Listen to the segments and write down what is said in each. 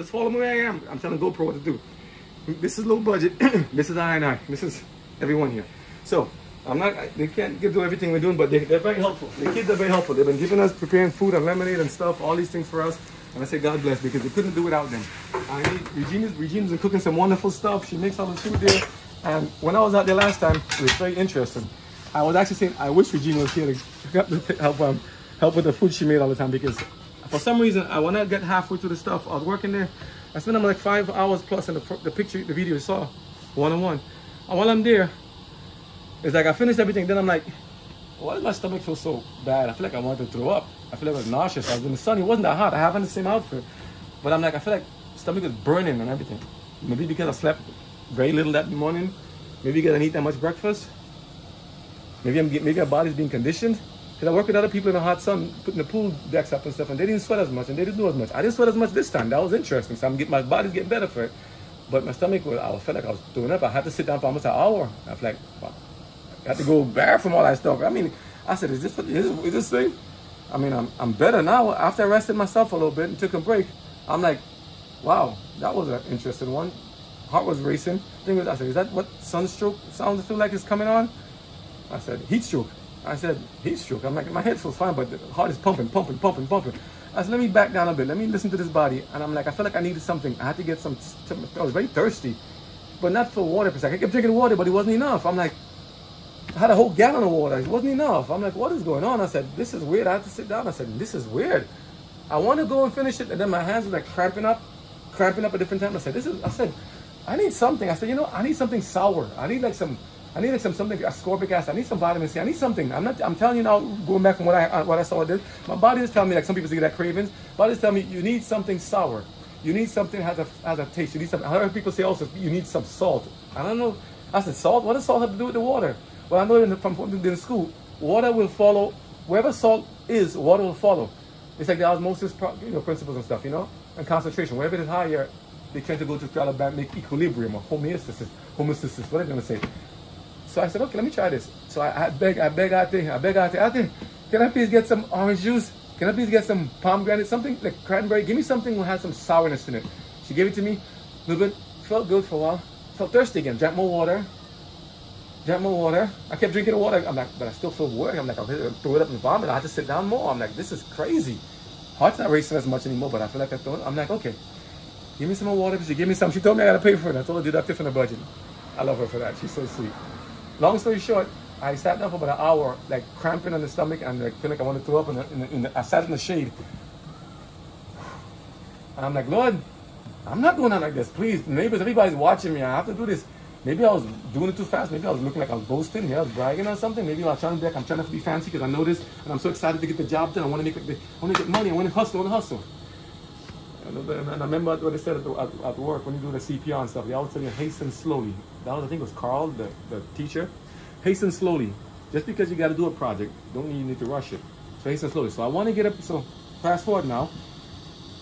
Just follow me where I am. I'm telling GoPro what to do. This is low budget. this is I and I. This is everyone here. So I'm not. They can't do everything we're doing, but they, they're very helpful. The kids are very helpful. They've been giving us preparing food and lemonade and stuff, all these things for us. And I say God bless because we couldn't do without them. I need Regine's Regine's been cooking some wonderful stuff. She makes all the food there. And when I was out there last time, it was very interesting. I was actually saying I wish Regine was here to help um, help with the food she made all the time because for some reason I when I get halfway through the stuff, I was working there. I spent them like five hours plus in the, the picture, the video you saw, one on one. And while I'm there, it's like I finished everything. Then I'm like, why does my stomach feel so bad? I feel like I wanted to throw up. I feel like I was nauseous. I was in the sun. It wasn't that hot. I have on the same outfit. But I'm like, I feel like stomach is burning and everything. Maybe because I slept very little that morning. Maybe because I didn't eat that much breakfast. Maybe I'm maybe our body's being conditioned. Because I work with other people in the hot sun, putting the pool decks up and stuff, and they didn't sweat as much and they didn't do as much. I didn't sweat as much this time. That was interesting. So I'm getting my body's getting better for it. But my stomach was I felt like I was doing up. I had to sit down for almost an hour. I felt like wow. I had to go bare from all that stuff. I mean, I said, is this is this, is this thing? I mean, I'm I'm better now. After I rested myself a little bit and took a break, I'm like, wow, that was an interesting one. Heart was racing. Thing was, I said, is that what sunstroke sounds feel like is coming on? I said, heat stroke. I said, heat stroke. I'm like, my head feels fine, but the heart is pumping, pumping, pumping, pumping. I said, let me back down a bit. Let me listen to this body. And I'm like, I felt like I needed something. I had to get some, I was very thirsty, but not for water per se. I kept drinking water, but it wasn't enough. I'm like, I had a whole gallon of water. It wasn't enough. I'm like, what is going on? I said, this is weird. I had to sit down. I said, this is weird. I want to go and finish it. And then my hands were like cramping up, cramping up at different times. I said, this is, I said, I need something. I said, you know, I need something sour. I need like some I need some something ascorbic acid. I need some vitamin C. I need something. I'm not. I'm telling you now. Going back from what I uh, what I saw this, my body is telling me like some people say that cravings. Body is telling me you need something sour. You need something that has a has a taste. You need some. I heard people say also you need some salt. I don't know. I said salt. What does salt have to do with the water? Well, I know in the, from in school, water will follow wherever salt is. Water will follow. It's like the osmosis, you know, principles and stuff. You know, and concentration. Wherever it is higher, they tend to go to try to make equilibrium or homeostasis. Homeostasis. What am I to say? So I said, okay, let me try this. So I, beg, I beg, I beg Ate, I beg Ate, Ate, can I please get some orange juice? Can I please get some pomegranate, something like cranberry? Give me something that has some sourness in it. She gave it to me, a little bit, felt good for a while. Felt thirsty again, drank more water. Drank more water. I kept drinking the water. I'm like, but I still feel weird. I'm like, I'll throw it up and vomit. I have to sit down more. I'm like, this is crazy. Heart's not racing as much anymore, but I feel like I throw I'm like, okay, give me some more water. She gave me some. She told me I got to pay for it. I told her to deduct it from the budget. I love her for that. She's so sweet. Long story short, I sat there for about an hour, like cramping in the stomach and like feeling like I wanted to throw up. In the, in the, in the, I sat in the shade. And I'm like, Lord, I'm not going on like this. Please, neighbors, everybody's watching me. I have to do this. Maybe I was doing it too fast. Maybe I was looking like I was boasting. Maybe I was bragging or something. Maybe I was trying to be like I'm trying to be fancy because I know this and I'm so excited to get the job done. I want to make. I want to get money. I want to hustle. I want to hustle. And I remember what they said at, at, at, work when you do the CPR and stuff. They always tell you hasten slowly. That was I think it was Carl, the, the teacher. Hasten slowly. Just because you got to do a project, don't mean you need to rush it. So hasten slowly. So I want to get up. So fast forward now.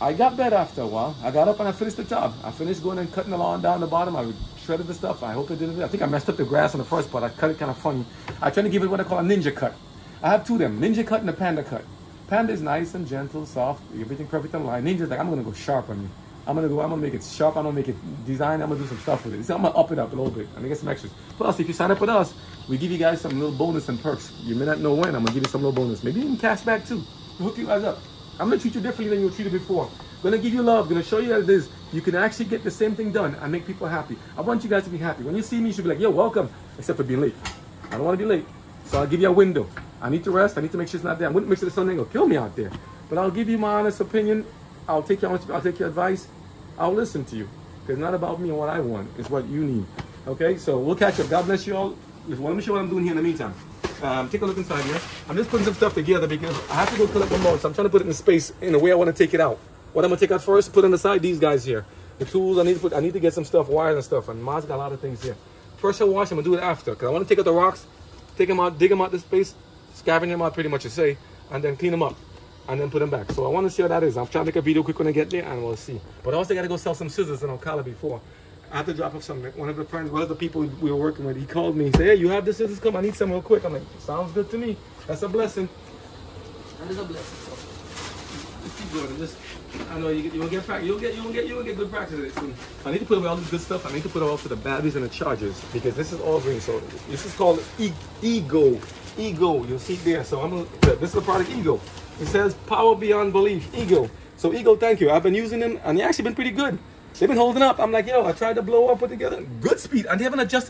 I got better after a while. I got up and I finished the job. I finished going and cutting the lawn down the bottom. I shredded the stuff. I hope it didn't. I think I messed up the grass on the first part. I cut it kind of funny. I tried to give it what I call a ninja cut. I have two of them: ninja cut and a panda cut. Panda is nice and gentle, soft, everything perfect in line. Ninja's like, I'm gonna go sharp on you. I'm gonna go, I'm gonna make it sharp, I'm gonna make it design, I'm gonna do some stuff with it. So I'm gonna up it up a little bit. I'm gonna get some extras. Plus, if you sign up with us, we give you guys some little bonus and perks. You may not know when, I'm gonna give you some little bonus. Maybe even cash back too. To hook you guys up. I'm gonna treat you differently than you were treated before. Gonna give you love, gonna show you that it is. You can actually get the same thing done and make people happy. I want you guys to be happy. When you see me, you should be like, yo, welcome. Except for being late. I don't wanna be late. So I'll give you a window. I need to rest. I need to make sure it's not there. I wouldn't make sure the sun ain't gonna kill me out there. But I'll give you my honest opinion. I'll take your I'll take your advice. I'll listen to you. It's not about me and what I want. It's what you need. Okay, so we'll catch up. God bless you all. Let me show you what I'm doing here in the meantime. Um, take a look inside here. I'm just putting some stuff together because I have to go collect one more. So I'm trying to put it in space in the way I want to take it out. What I'm gonna take out first, put on the side these guys here. The tools I need to put. I need to get some stuff, wires and stuff. And Ma's got a lot of things here. First I wash. I'm gonna do it after because I want to take out the rocks, take them out, dig them out the space, scavenge them out pretty much to say, and then clean them up and then put them back. So I want to see how that is. I'm trying to make a video quick when I get there and we'll see. But I also got to go sell some scissors in Ocala before. I have to drop off some. One of the friends, one of the people we were working with, he called me. He said, hey, you have the scissors? Come, I need some real quick. I'm like, sounds good to me. That's a blessing. That is a blessing. Keep going. Just I know you you will get practice. You'll get you will get you will get good practice at it soon. I need to put away all this good stuff. I need to put away also the batteries and the chargers because this is all green. So this is called e- Ego. Ego. You'll see there. So I'm gonna, this is the product Ego. It says power beyond belief. Ego. So Ego, thank you. I've been using them and they actually been pretty good. They've been holding up. I'm like, yo, I tried to blow up, put together good speed, and they have an adjustable.